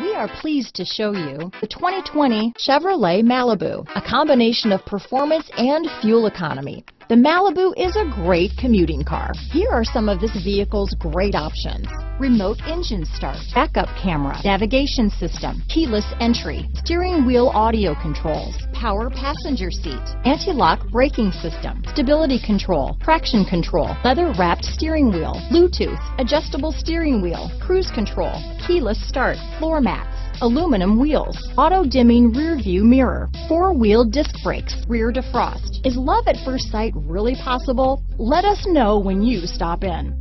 We are pleased to show you the 2020 Chevrolet Malibu, a combination of performance and fuel economy. The Malibu is a great commuting car. Here are some of this vehicle's great options. Remote engine start, backup camera, navigation system, keyless entry, steering wheel audio controls, power passenger seat, anti-lock braking system, stability control, traction control, leather wrapped steering wheel, Bluetooth, adjustable steering wheel, cruise control, keyless start, floor mats, aluminum wheels, auto dimming rear view mirror, four wheel disc brakes, rear defrost. Is love at first sight really possible? Let us know when you stop in.